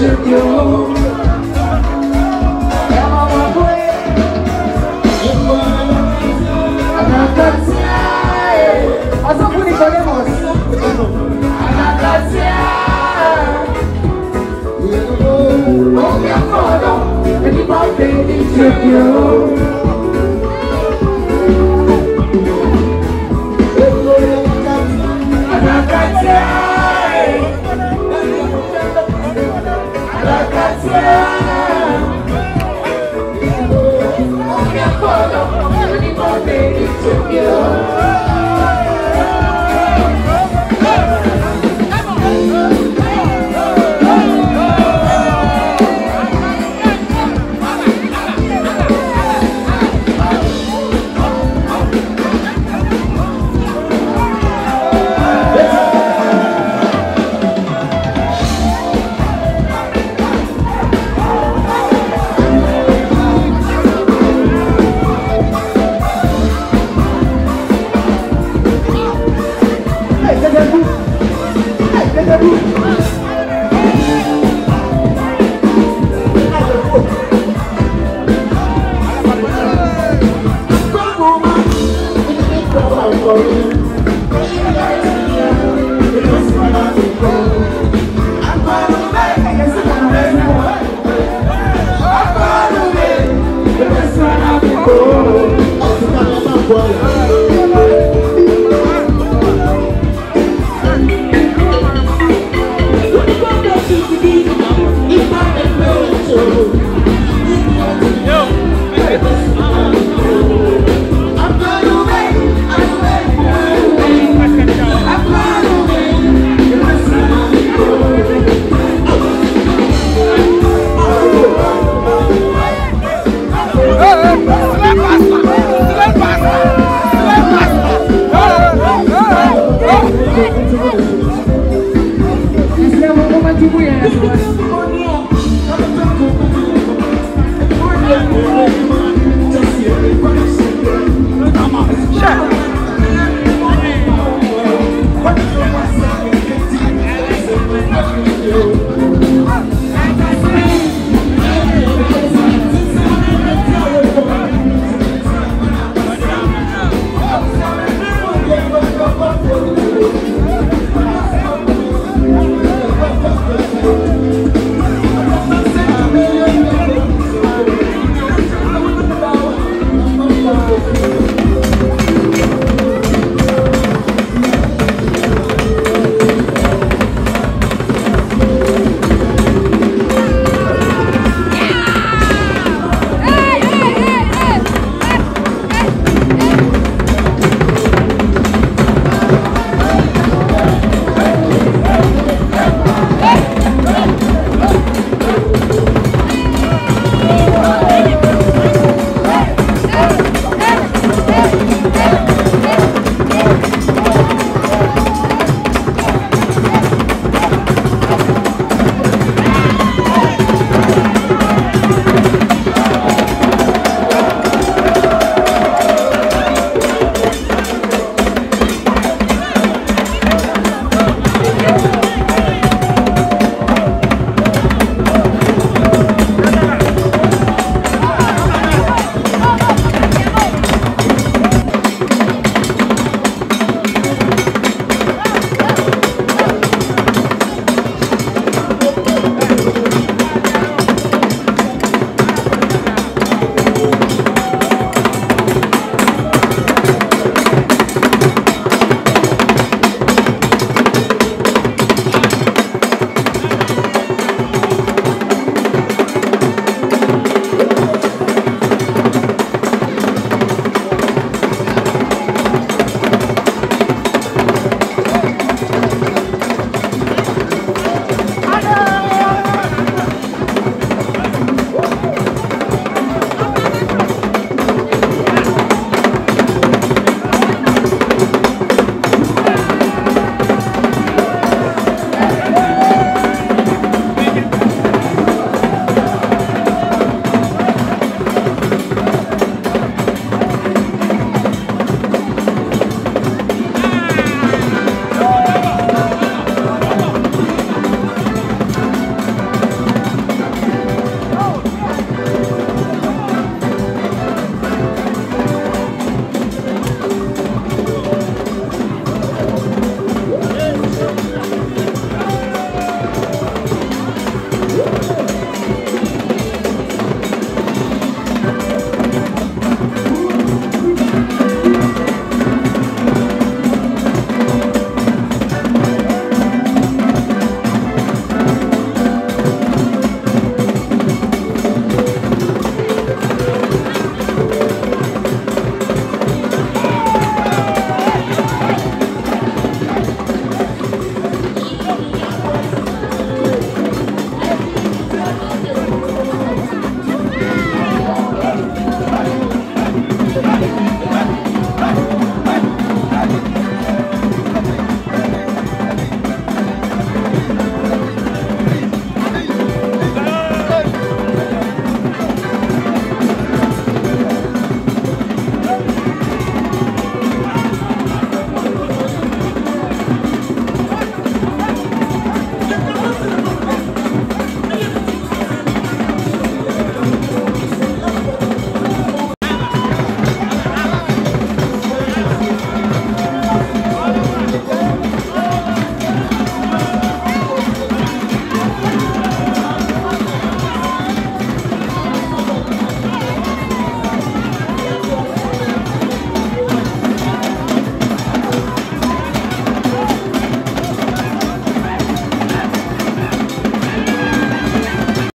took your